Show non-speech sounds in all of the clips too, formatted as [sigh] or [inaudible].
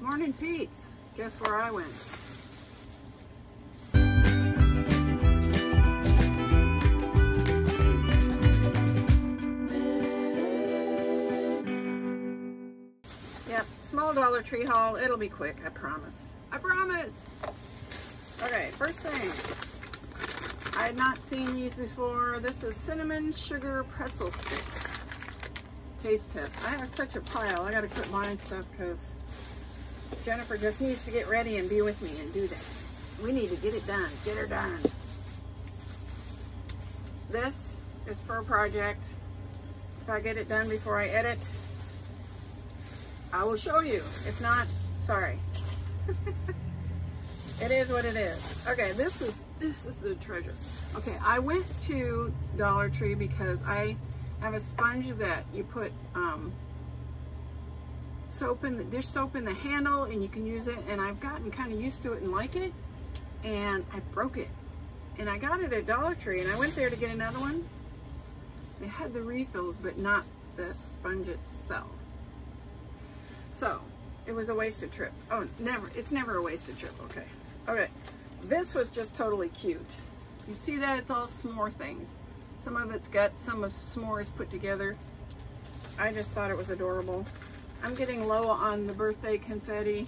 Morning peeps. Guess where I went? Yep, small Dollar Tree haul. It'll be quick, I promise. I promise! Okay, first thing. I had not seen these before. This is cinnamon sugar pretzel sticks. Taste test. I have such a pile. I gotta quit buying stuff because Jennifer just needs to get ready and be with me and do that. We need to get it done. Get her done. This is for a project. If I get it done before I edit, I will show you. If not, sorry. [laughs] it is what it is. Okay, this is this is the treasures. Okay, I went to Dollar Tree because I have a sponge that you put um, soap in the dish soap in the handle and you can use it and I've gotten kind of used to it and like it and I broke it. And I got it at Dollar Tree and I went there to get another one. They had the refills but not the sponge itself. So it was a wasted trip. Oh never it's never a wasted trip okay. Okay this was just totally cute. You see that? It's all s'more things. Some of it's got some of s'mores put together. I just thought it was adorable I'm getting low on the birthday confetti.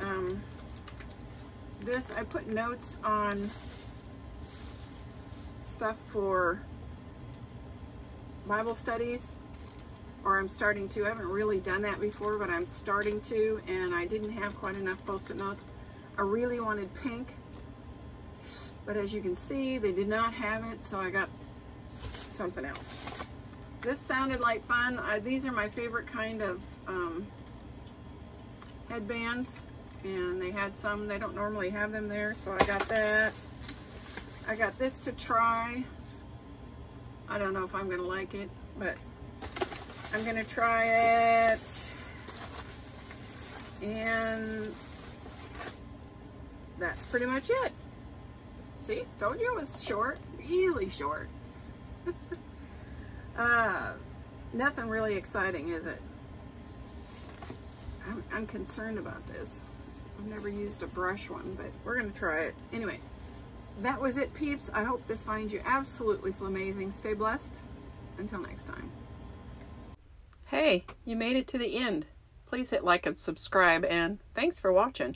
Um, this, I put notes on stuff for Bible studies, or I'm starting to. I haven't really done that before, but I'm starting to, and I didn't have quite enough post-it notes. I really wanted pink, but as you can see, they did not have it, so I got something else this sounded like fun. These are my favorite kind of um, headbands and they had some, they don't normally have them there, so I got that. I got this to try. I don't know if I'm gonna like it, but I'm gonna try it. And that's pretty much it. See, told you it was short, really short. [laughs] Uh, nothing really exciting, is it? I'm, I'm concerned about this. I've never used a brush one, but we're gonna try it. Anyway, that was it, peeps. I hope this finds you absolutely amazing. Stay blessed. Until next time. Hey, you made it to the end. Please hit like and subscribe, and thanks for watching.